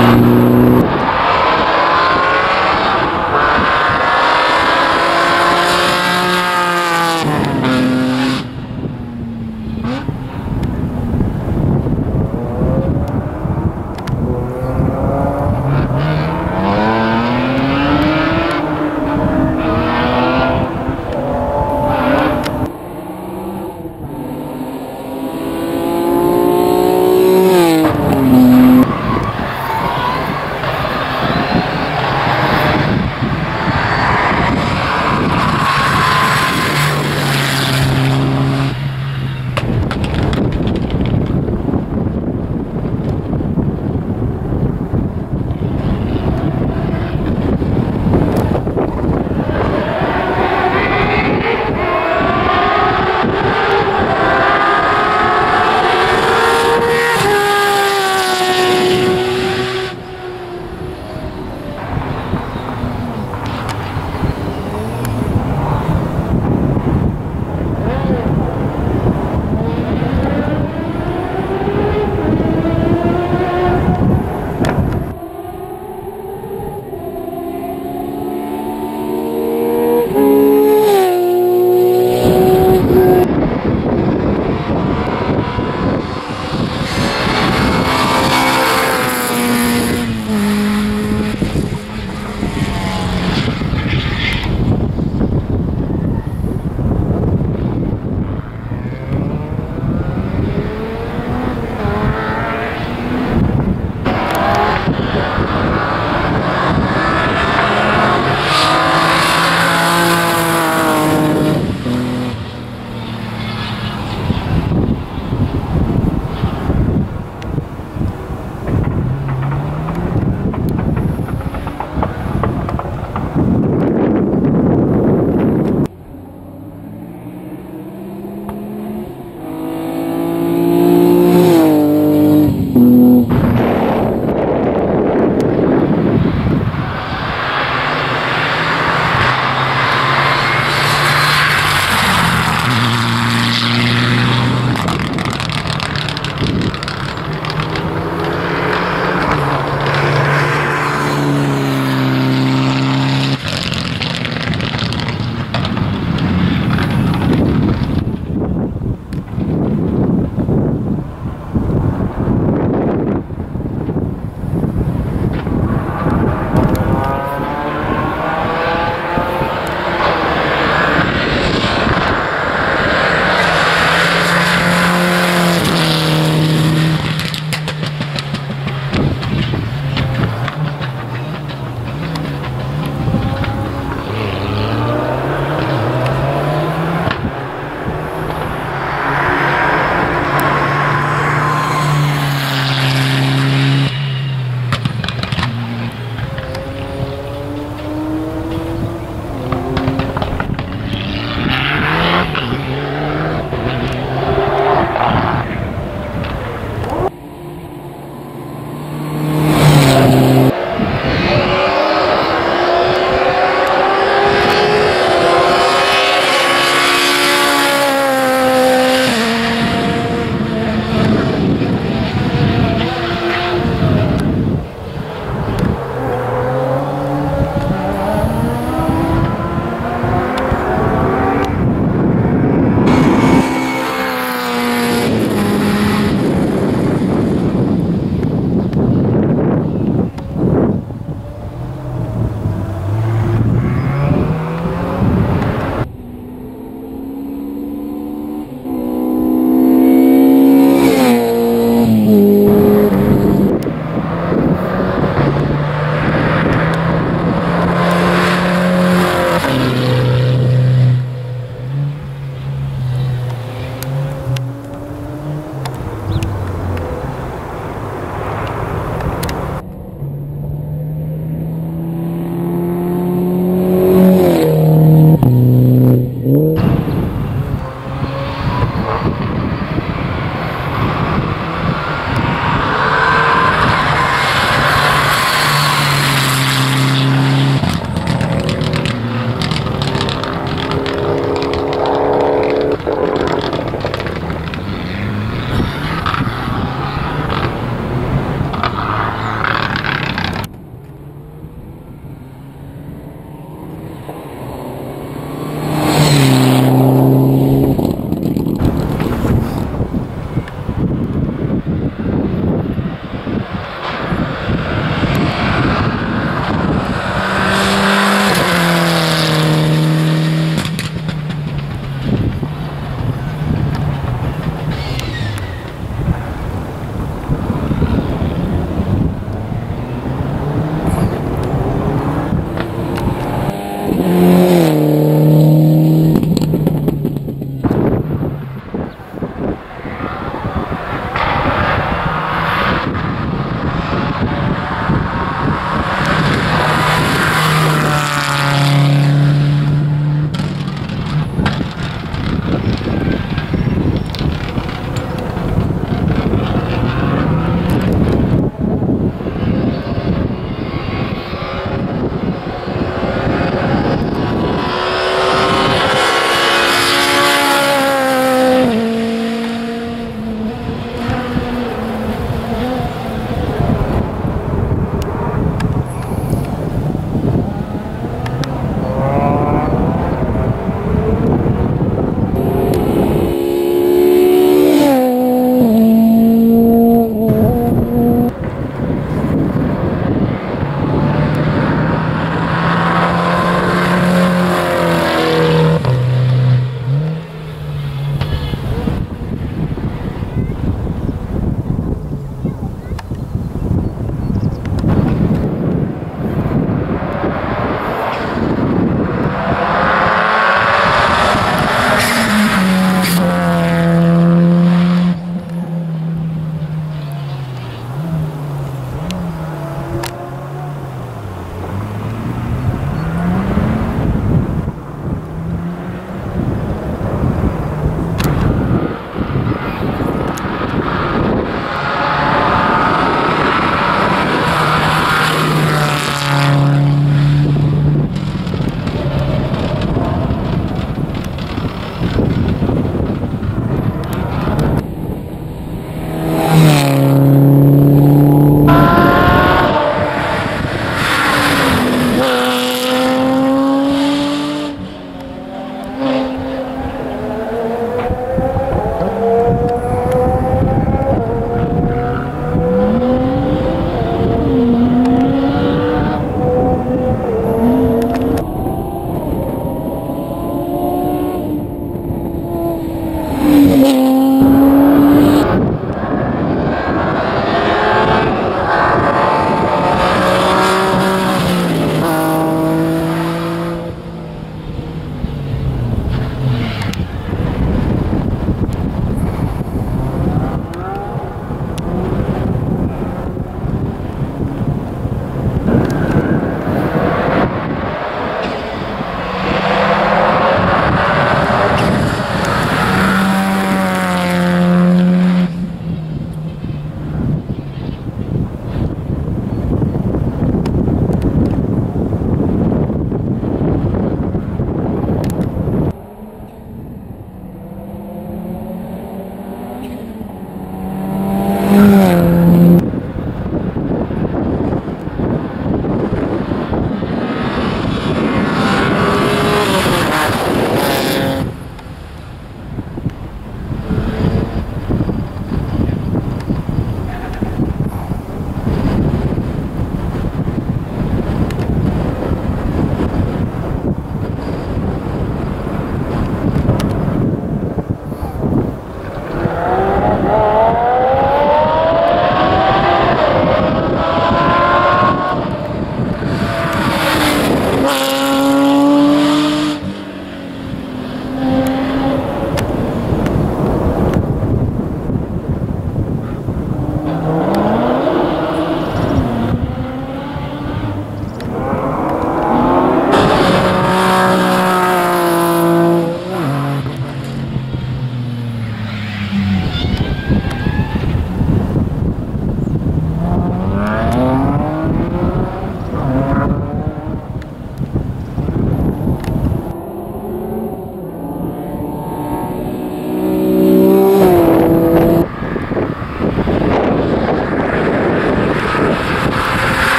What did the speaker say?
you